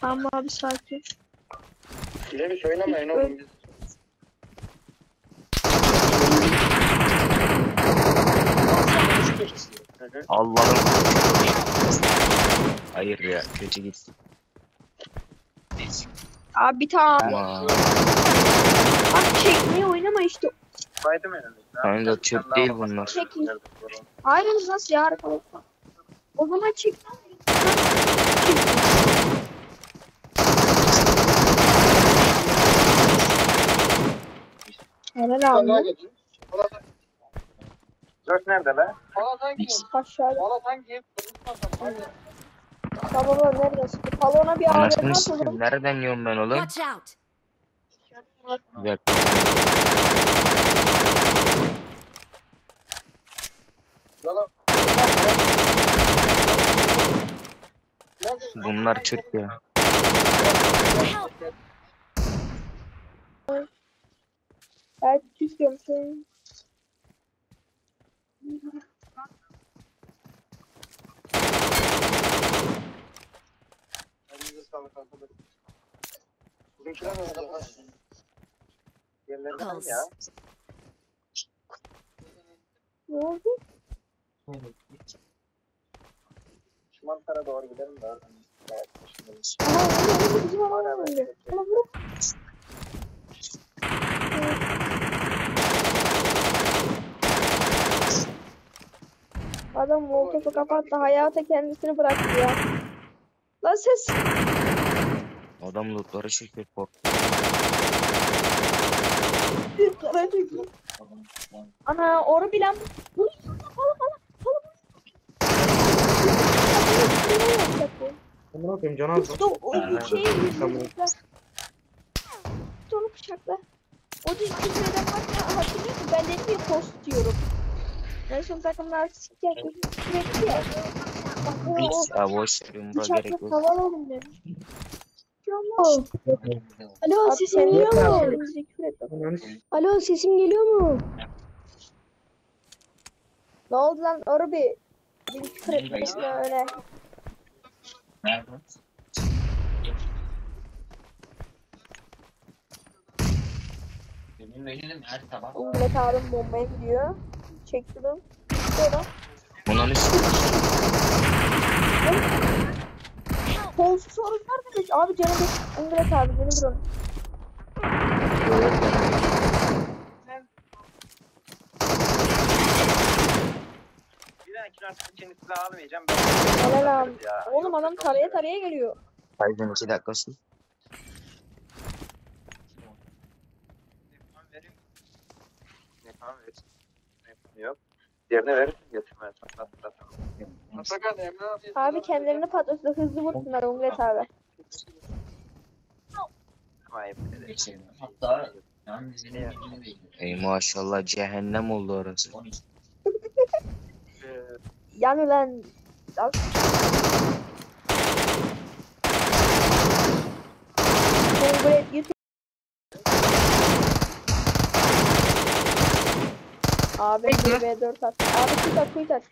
Tamam abi sakin. Bir oynamayın oğlum. Biz Hı hı. Allah'ım. Hayır ya kötü gitti. Abi bir tane. Ama Bak çekmeyi oynama işte. Fayda mı yani? Kanka Türk değil bunlar. Çekin. Hayır nasıl ya arkadaşlar? O zaman çek. Helal abi. Dört nerede lan? Aşağıda. Tamam neredesin? Balona bir Anasını sikeyim. atalım. Nereden yiyorum ben oğlum? Watch out! Bunlar Türk ya. Help! Evet küsüyorum seni. Bizimkiler ne oldu? Ya? Ne? Şu mantara doğru gidelim de oradan. Evet, şimdi. Bizim alana öyle. Ama bırak. Adam molotofu kapattı. Hayata kendisini bıraktı ya. Lan ses. Adam lootları çekiyor kork. Ana oru bilen. Bu yüzden falan falan. Ne yapayım can İşte o, o şey yüzünden. İşte onu bıçakla. O da küfreden hatta hatırlıyor musun? Ben dedim ya post diyorum. Son takımlar siker küfretti ya. Boş ver yumruğa gerek yok. demiş. Alo sesim geliyor mu? Alo sesim geliyor mu? Ne oldu lan Orbi? Bir küfür etmişsin öyle. Umlet abim bombaya gidiyor. Çekti lan. Sonra Bunun üstü. kolsuz sorun nerede? Abi canım bir Umlet abi beni vurun. Helal abi. Oğlum adam taraya taraya geliyor. Kaydın iki dakikası. Yok. Diğerine verirsin Emre abi. Abi kendilerini patlatsa hızlı vursunlar Umlet abi. Hatta Ey maşallah cehennem oldu orası. Ee, Yani lan. Al. Umlet Abi 1v4 at. Abi kuyt at